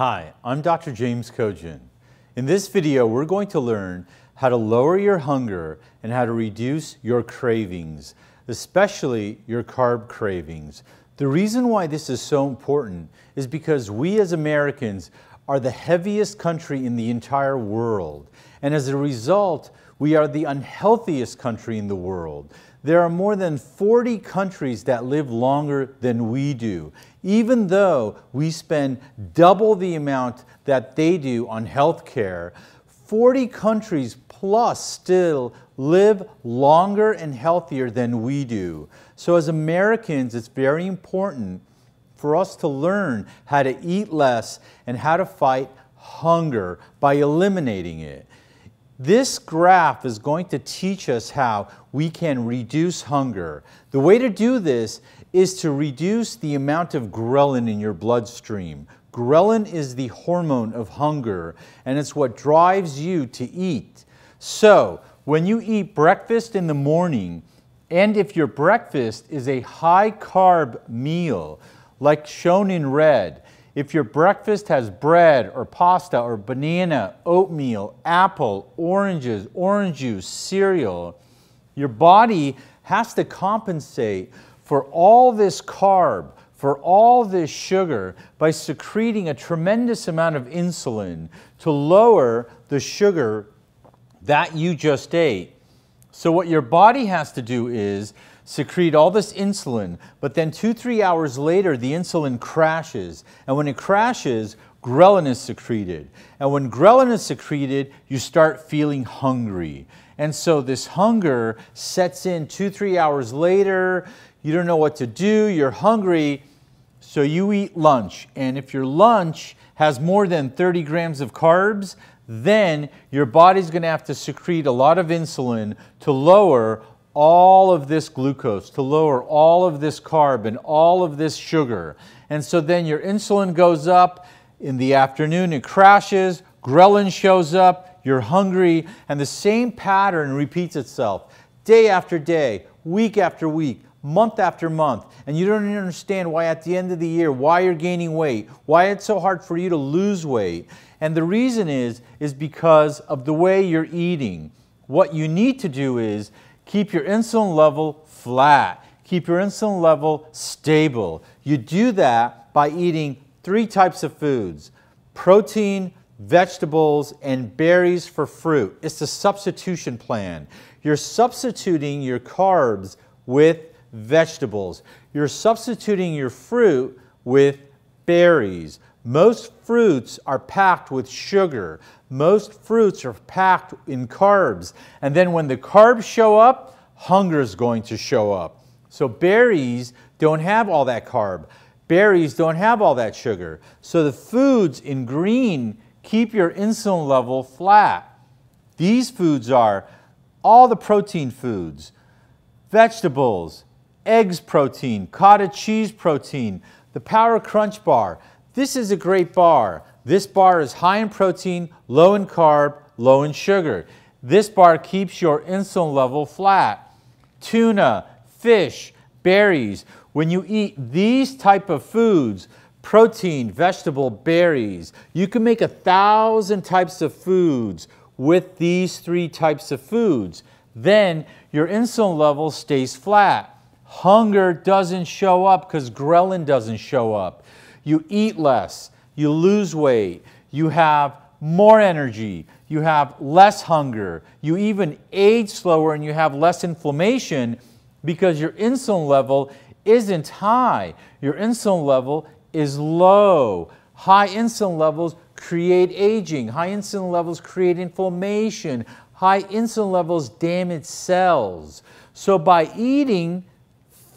Hi, I'm Dr. James Kojian. In this video, we're going to learn how to lower your hunger and how to reduce your cravings, especially your carb cravings. The reason why this is so important is because we as Americans are the heaviest country in the entire world. And as a result, we are the unhealthiest country in the world. There are more than 40 countries that live longer than we do, even though we spend double the amount that they do on health care. 40 countries plus still live longer and healthier than we do. So as Americans, it's very important for us to learn how to eat less and how to fight hunger by eliminating it. This graph is going to teach us how we can reduce hunger. The way to do this is to reduce the amount of ghrelin in your bloodstream. Ghrelin is the hormone of hunger, and it's what drives you to eat. So, when you eat breakfast in the morning, and if your breakfast is a high carb meal, like shown in red, if your breakfast has bread or pasta or banana, oatmeal, apple, oranges, orange juice, cereal, your body has to compensate for all this carb, for all this sugar by secreting a tremendous amount of insulin to lower the sugar that you just ate. So what your body has to do is secrete all this insulin, but then two, three hours later, the insulin crashes. And when it crashes, ghrelin is secreted. And when ghrelin is secreted, you start feeling hungry. And so this hunger sets in two, three hours later. You don't know what to do, you're hungry, so you eat lunch. And if your lunch has more than 30 grams of carbs, then your body's going to have to secrete a lot of insulin to lower all of this glucose, to lower all of this carb and all of this sugar. And so then your insulin goes up. In the afternoon, it crashes, ghrelin shows up, you're hungry, and the same pattern repeats itself day after day, week after week, month after month. And you don't understand why at the end of the year, why you're gaining weight, why it's so hard for you to lose weight. And the reason is, is because of the way you're eating. What you need to do is keep your insulin level flat, keep your insulin level stable. You do that by eating three types of foods protein, vegetables, and berries for fruit. It's a substitution plan. You're substituting your carbs with vegetables. You're substituting your fruit with berries. Most fruits are packed with sugar. Most fruits are packed in carbs. And then when the carbs show up, hunger is going to show up. So berries don't have all that carb. Berries don't have all that sugar. So the foods in green keep your insulin level flat. These foods are all the protein foods, vegetables, eggs protein, cottage cheese protein, the Power Crunch bar. This is a great bar. This bar is high in protein, low in carb, low in sugar. This bar keeps your insulin level flat. Tuna, fish, berries. When you eat these type of foods, protein, vegetable, berries, you can make a thousand types of foods with these three types of foods. Then your insulin level stays flat. Hunger doesn't show up because ghrelin doesn't show up. You eat less you lose weight, you have more energy, you have less hunger, you even age slower and you have less inflammation because your insulin level isn't high. Your insulin level is low. High insulin levels create aging. High insulin levels create inflammation. High insulin levels damage cells. So by eating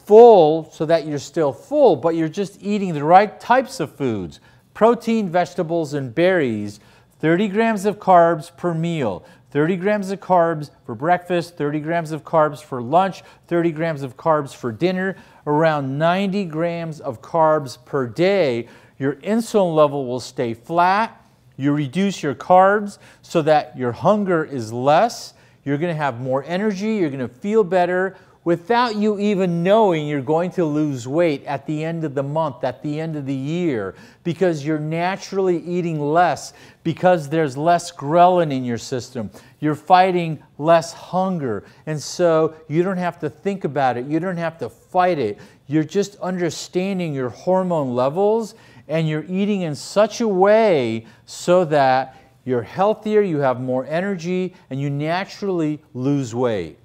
full so that you're still full, but you're just eating the right types of foods, protein, vegetables, and berries, 30 grams of carbs per meal. 30 grams of carbs for breakfast, 30 grams of carbs for lunch, 30 grams of carbs for dinner, around 90 grams of carbs per day. Your insulin level will stay flat. You reduce your carbs so that your hunger is less. You're going to have more energy. You're going to feel better. Without you even knowing you're going to lose weight at the end of the month, at the end of the year, because you're naturally eating less, because there's less ghrelin in your system. You're fighting less hunger. And so you don't have to think about it, you don't have to fight it. You're just understanding your hormone levels and you're eating in such a way so that you're healthier, you have more energy, and you naturally lose weight.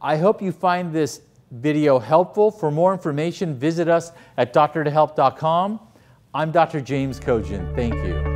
I hope you find this video helpful. For more information, visit us at drtohelp.com. I'm Dr. James Kojian. Thank you.